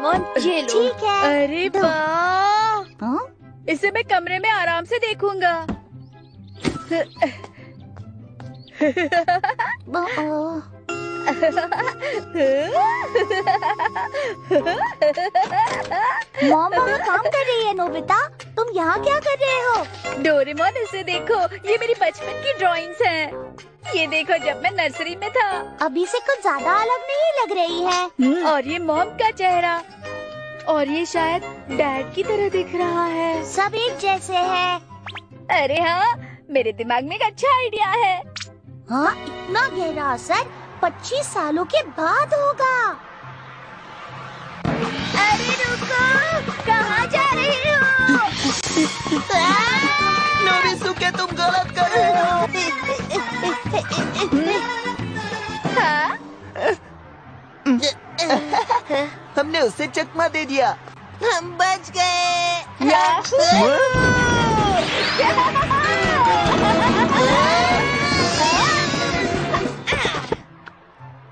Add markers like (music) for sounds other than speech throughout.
ये लो ठीक है। अरे हाँ? इसे मैं कमरे में आराम से देखूँगा। मॉम काम कर रही है नोबिता। तुम यहाँ क्या कर रहे हो? डोरेमोन इसे देखो। ये मेरी बचपन की ड्राइंग्स हैं। ये देखो जब मैं नर्सरी में था। अभी से कुछ ज़्यादा अलग नहीं लग रही है। और ये मॉम का चेहरा। और ये शायद डैड की तरह दिख रहा है। सब एक जैसे है। अरे हाँ मेरे दिमाग में एक अच्छा आइडिया है। हाँ इतना गहरा असर 25 सालों के बाद होगा। अरे रुको कहाँ जा रही हो? (laughs) नोबिसुके तुम गलत कर रहे हाँ। हमने उसे चकमा दे दिया। हम बच गए।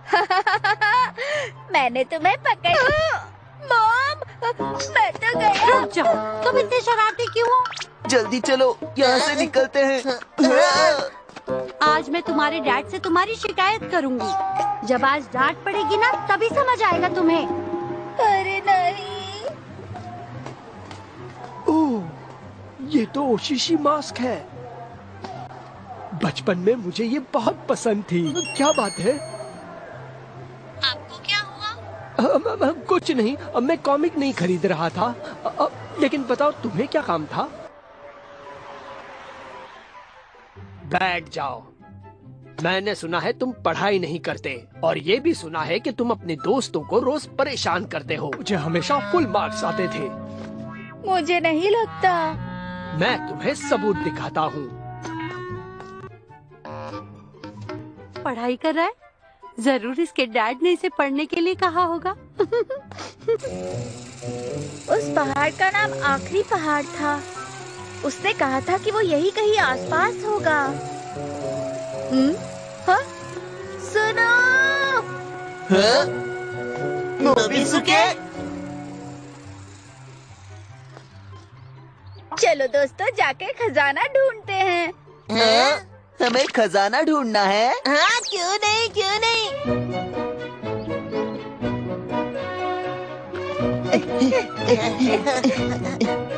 (laughs) मैंने तुम्हें पकड़ मॉम मैं तो गया। रुक जाओ। तुम इतने शरारती क्यों हो? जल्दी चलो यहाँ से निकलते हैं। आज मैं तुम्हारे डैड से तुम्हारी शिकायत करूँगी। जब आज डांट पड़ेगी ना तभी समझ आएगा तुम्हें। अरे नहीं। ओह ये तो ओशिशी मास्क है। बचपन में मुझे ये बहुत पसंद थी। क्या बात है? आपको क्या हुआ? अम, अम, अम, कुछ नहीं अब मैं कॉमिक नहीं खरीद रहा था। अ, अ, लेकिन बताओ तुम्हें क्या काम था? बैठ जाओ। मैंने सुना है तुम पढ़ाई नहीं करते और ये भी सुना है कि तुम अपने दोस्तों को रोज परेशान करते हो। मुझे हमेशा फुल मार्क्स आते थे। मुझे नहीं लगता। मैं तुम्हें सबूत दिखाता हूँ। पढ़ाई कर रहा है? ज़रूर इसके डैड ने इसे पढ़ने के लिए कहा होगा। (laughs) उस पहाड़ का नाम आखिरी पहाड़ था। उसने कहा था कि वो यही कहीं आसपास होगा। हम्म? हाँ? सुनो हाँ? नोबिसुके चलो दोस्तों जाके खजाना ढूंढते हैं हाँ? हमें खजाना ढूंढना है हाँ क्यों नहीं क्यों नहीं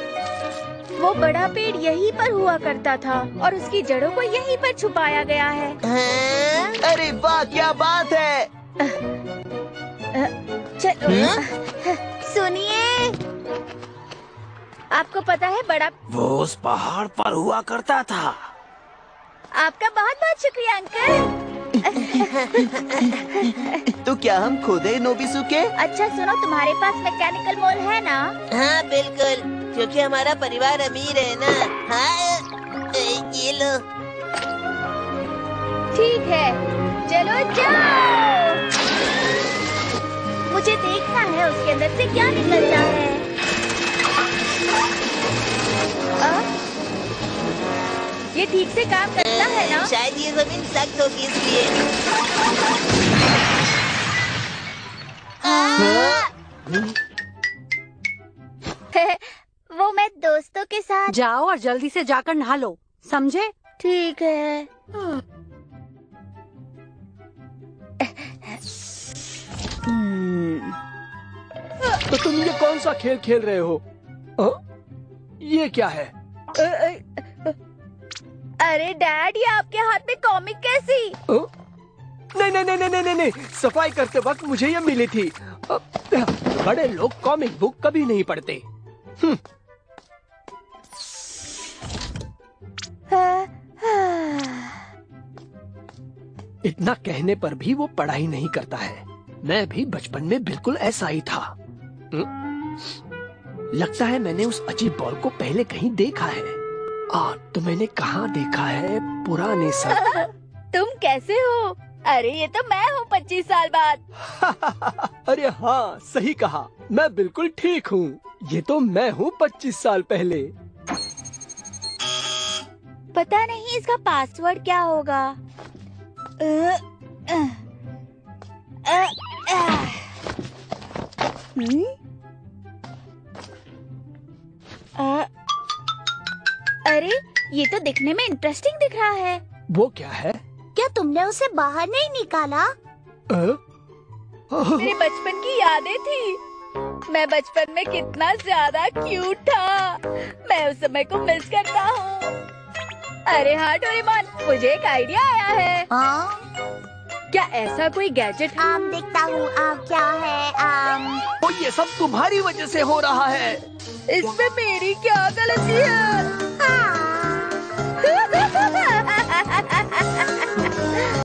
(laughs) वो बड़ा पेड़ यहीं पर हुआ करता था और उसकी जड़ों को यहीं पर छुपाया गया है। हाँ? अरे वाह क्या बात है। सुनिए। आपको पता है बड़ा वो उस पहाड़ पर हुआ करता था। आपका बहुत बहुत शुक्रिया अंकल। तो क्या हम खोदे नोबिसुके अच्छा सुनो तुम्हारे पास मैकेनिकल मोल है ना? हाँ बिल्कुल। क्योंकि हमारा परिवार अमीर है ना। हाँ ये लो। ठीक है चलो जाओ। मुझे देखना है उसके अंदर से क्या निकलता है। आ? ये ठीक से काम करता है ना? शायद ये ज़मीन सख्त होगी इसलिए। वो जाओ और जल्दी से जाकर नहा लो समझे? ठीक है। हम्म, तो तुम ये कौन सा खेल खेल रहे हो? ये क्या है? अरे डैड ये आपके हाथ में कॉमिक कैसी? नहीं नहीं नहीं नहीं नहीं नहीं नहीं सफ़ाई करते वक्त मुझे ये मिली थी। बड़े लोग कॉमिक बुक कभी नहीं पढ़ते। इतना कहने पर भी वो पढ़ाई नहीं करता है। मैं भी बचपन में बिल्कुल ऐसा ही था। हम्म, लगता है मैंने उस अजीब बॉल को पहले कहीं देखा है। आ, तो मैंने कहाँ देखा है? पुराने साल। (laughs) तुम कैसे हो? अरे ये तो मैं हूँ पच्चीस साल बाद। (laughs) अरे हाँ सही कहा। मैं बिल्कुल ठीक हूँ। ये तो मैं हूँ पच्चीस साल पहले। पता नहीं इसका पासवर्ड क्या होगा। अरे ये तो दिखने में इंटरेस्टिंग दिख रहा है। वो क्या है? क्या तुमने उसे बाहर नहीं निकाला? मेरे बचपन की यादें थी। मैं बचपन में कितना ज़्यादा क्यूट था। मैं उस समय को मिस करता हूँ। अरे हाँ डोरेमोन मुझे एक आइडिया आया है। हाँ? क्या ऐसा कोई गैजेट है आम देखता हूँ आम क्या है आम। तो ये सब तुम्हारी वजह से हो रहा है। इसमें मेरी क्या गलती है? हाँ। (laughs)